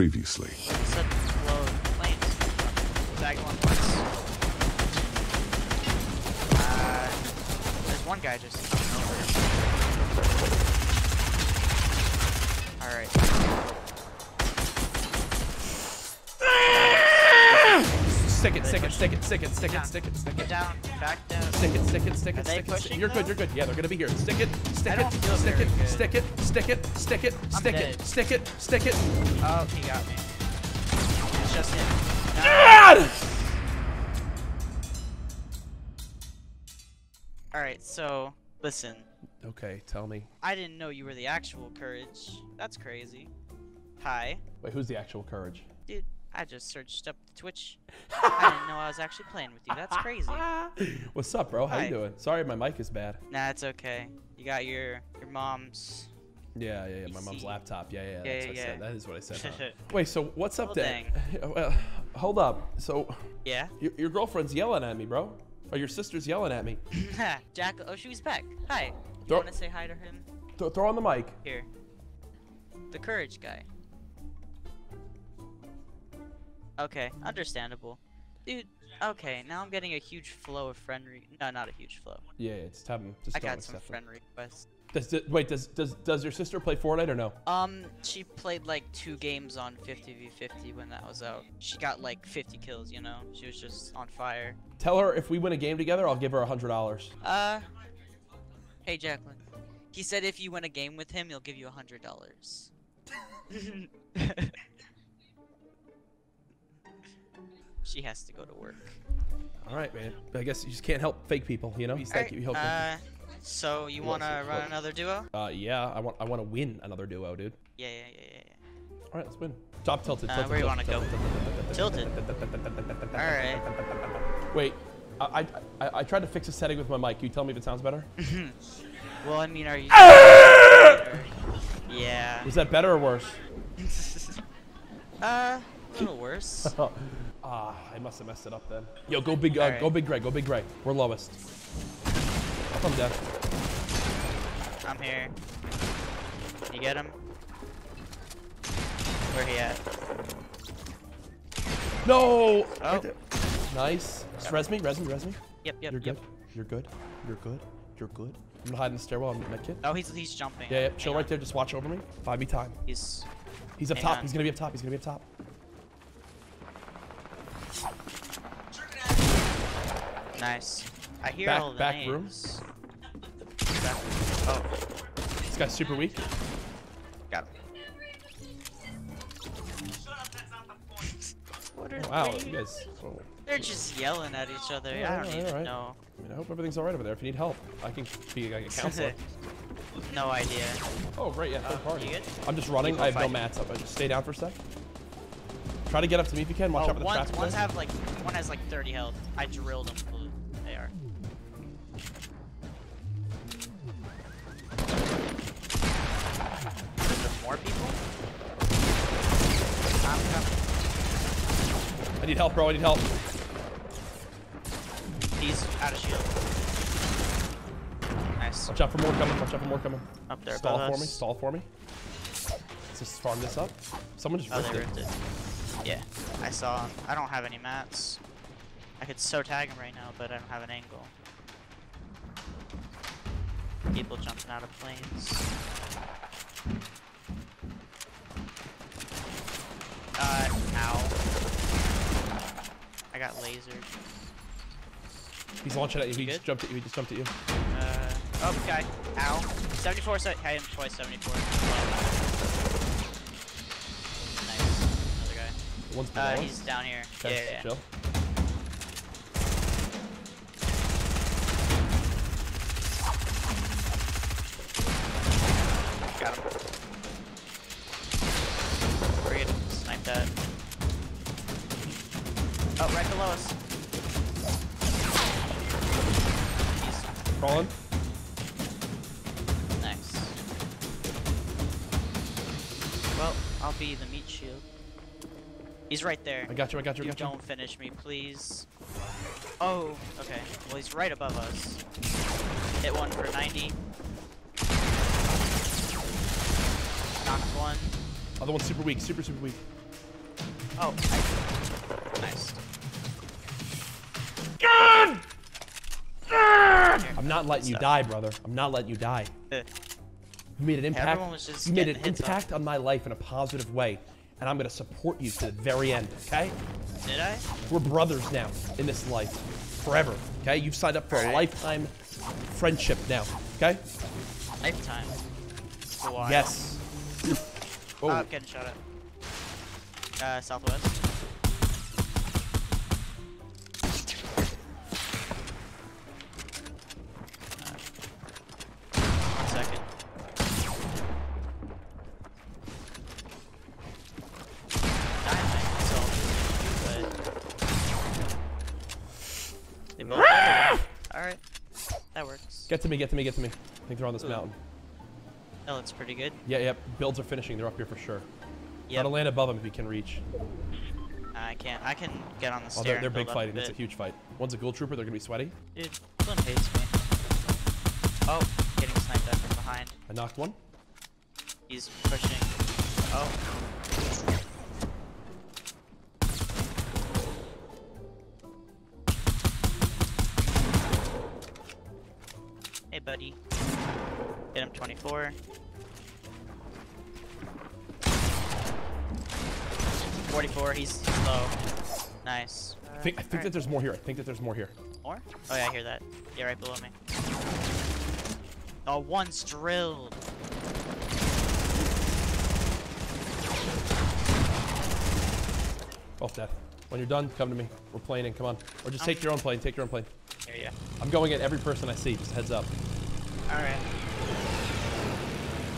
previously. One guy just. Alright. Stick it, stick it, stick it, stick it, stick it, stick it, stick it. down. Back down. Stick it, stick it, stick it, stick it. You're good, you're good. Yeah, they're gonna be here. Stick it, stick it, stick it, stick it, stick it, stick it, stick it, stick it, stick it. Oh, he got me. It's just him. Ah! Alright, so, listen. Okay, tell me. I didn't know you were the actual Courage. That's crazy. Hi. Wait, who's the actual courage? I just searched up the Twitch. I didn't know I was actually playing with you. That's crazy. What's up, bro? How Hi. you doing? Sorry, my mic is bad. Nah, it's okay. You got your your mom's. Yeah, yeah, yeah. My mom's laptop. Yeah, yeah. Yeah, That's what I said. That is what I said. huh? Wait, so what's up there? Well, hold up. So Yeah? your, your girlfriend's yelling at me, bro. Or your sister's yelling at me. Jack. Oh, she's back. Hi. You want to say hi to him? Th- throw on the mic. Here. The Courage guy. Okay, understandable. Dude, okay, now I'm getting a huge flow of friend re- No, not a huge flow. Yeah, it's time to start I got some stuff. friend requests. Does, wait, does, does does your sister play Fortnite or no? Um, she played like two games on 50v50 when that was out. She got like 50 kills, you know? She was just on fire. Tell her if we win a game together, I'll give her $100. Uh, hey, Jacqueline. He said if you win a game with him, he'll give you $100. she has to go to work. All right, man. I guess you just can't help fake people, you know. He's like, Alright, you help. uh, so you wanna run what- another duo? uh, yeah, I want I want to win another duo, dude. Yeah, yeah, yeah, yeah, yeah. All right, let's win. Stop tilted. Uh, tilted, you wanna go? tilted, Tilted. Alright. Wait, I, I I I tried to fix a setting with my mic. Can you tell me if it sounds better? Well, I mean, are you? yeah. Was that better or worse? Uh, a little worse. Ah, I must have messed it up then. Yo, go big, uh, Alright. go big Greg, go big Greg. We're lowest. I'm come down. I'm here. You get him? Where he at? No! Oh. Nice. Just res me, res me, res me. Yep, yep, You're yep. good. You're good. You're good. You're good. I'm gonna hide in the stairwell. I'm that kid. Oh, he's he's jumping. Yeah, yeah. Hang Chill on. right there. Just watch over me. Buy me time. He's He's up Hang top. on. He's gonna be up top. He's gonna be up top. Nice. I hear Back- all the back room? names. Back room. Oh, This guy's super weak. got him. What are oh, Wow, they? you guys. Oh. They're just yelling at each other. Yeah, I don't yeah, even alright. know. I, mean, I hope everything's all right over there. If you need help, I can be like a counselor. no idea. oh, right, yeah, third Oh, party. I'm just running. I have no mats up. I just stay down for a sec. Try to get up to me if you can. Watch oh, out for the ones, traffic. ones have like one has like 30 health. I drilled them help, bro. I need help. He's out of shield. Nice. Watch out for more coming. Watch out for more coming. Up there Stall for me. Stall for me. Let's just farm this up. Someone just Oh, ripped they it. it. Yeah, I saw him. I don't have any mats. I could so tag him right now, but I don't have an angle. People jumping out of planes. Uh, ow. I got lasered. He's launching at you. He You just jumped at you. He just jumped at you. Uh, oh, guy. Ow. 74, se- I hit him twice, 74. Nice. Another guy. One's below Uh, he's down here. Okay, Yeah, yeah, yeah. Chill. Well, I'll be the meat shield. He's right there. I got you. I got you. I got you. don't finish me, please. Oh, okay. Well, he's right above us. Hit one for 90. Knocked one. Other one's super weak. Super, super weak. Oh, nice. God! I'm not letting you die, brother. I'm not letting you die. Eh. You made an impact. Everyone was just you made an hits on. impact on my life in a positive way, and I'm gonna support you to the very end. Okay? Did I? We're brothers now in this life, forever. Okay? You've signed up for a Alright. lifetime friendship now. Okay? Lifetime. For a while. Yes. Oh, Oh, I'm getting shot at. Uh, southwest. Get to me, get to me, get to me. I think they're on this hmm. mountain. That looks pretty good. Yeah, yep. Builds are finishing. They're up here for sure. Yep. to land above them if you can reach. I can't. I can get on the Oh, they're, they're big fighting. It's a huge fight. One's a ghoul trooper. They're gonna be sweaty. Dude, Flynn hates me. Oh, getting sniped at from behind. I knocked one. He's pushing. Oh. Hey, buddy. Hit him 24. Forty-four. He's, low. Nice. I think, I think Alright. that there's more here. I think that there's more here. More? Oh yeah, I hear that. Yeah, right below me. Oh, one's drilled. Both dead. When you're done, come to me. We're planing. Come on. Or just take your own plane. Take your own plane. You I'm going at every person I see. Just heads up. All right.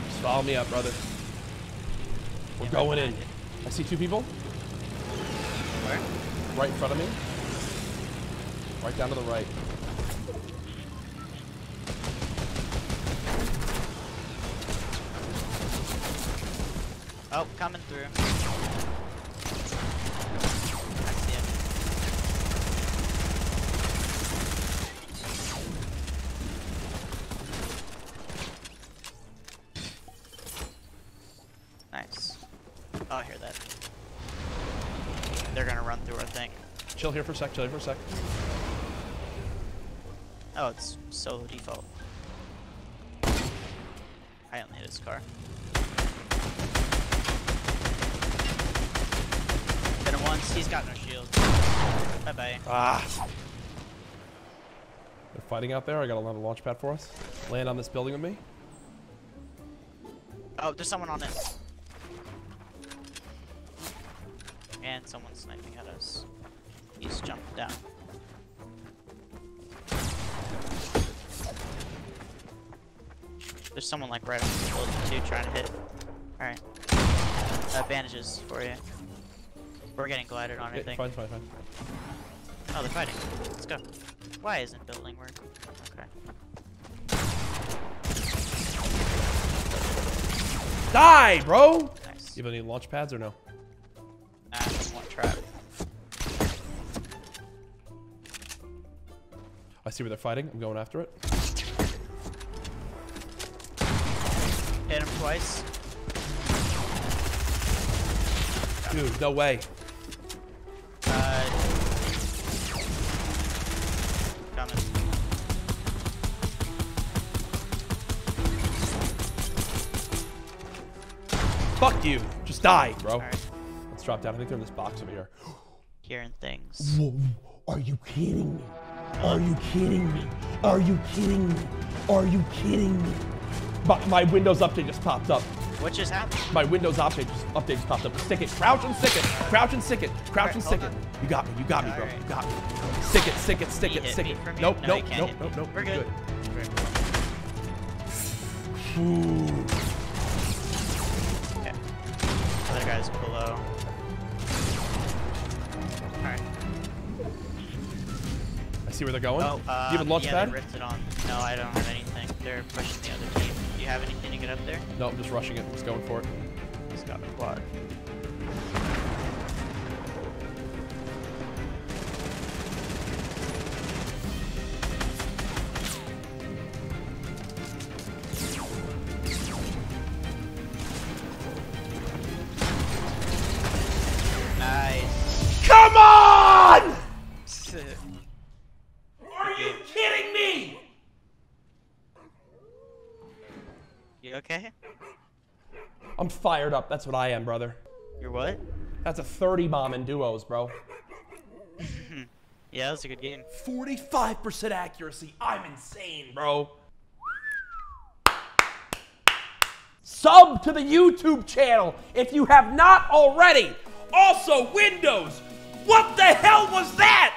Just follow me up, brother. We're Yeah, going in. I see two people Where? right in front of me. Right down to the right. Oh, coming through. I see him. Nice. Oh, I hear that. They're gonna run through, I think. Chill here for a sec. Chill here for a sec. Oh, it's solo default. I only hit his car. Hit him once, he's got no shield. Bye bye. Ah. They're fighting out there. I got a lot of launch pad for us. Land on this building with me. Oh, there's someone on it. Someone's sniping at us. He's jumped down. There's someone like right on this building too, trying to hit. Alright. Uh, bandages for you. We're getting glided on, I think. fine, fine, fine. Oh, they're fighting. Let's go. Why isn't building working? Okay. Die, bro! Nice. You have any launch pads or no? See where they're fighting. I'm going after it. Hit him twice. Dude, no way. Uh, coming. Fuck you. Just die, bro. Alright. Let's drop down. I think they're in this box over here. Hearing things. Whoa, are you kidding me? Are you kidding me? Are you kidding me? Are you kidding me? My, my Windows update just popped up. What just happened? My Windows update just, update just popped up. Stick it. Crouch and stick it. Crouch and stick it. Crouch and stick it. You got me. You got me, bro. You got me. Stick it. Stick it. Stick it. Stick it. Nope. No, Nope. Nope. Nope. Nope. We're good. Ooh. I see where they're going. Oh, uh, you have a launch yeah, pad? ripped it on. No, I don't have anything. They're pushing the other team. Do you have anything to get up there? No, I'm just rushing it. Just going for it. He's got a quad. Nice. it. Are you kidding me? You okay? I'm fired up. That's what I am, brother. You're what? That's a 30 bomb in duos, bro. Yeah, that was a good game. 45% accuracy. I'm insane, bro. Sub to the YouTube channel if you have not already. Also, Windows. What the hell was that?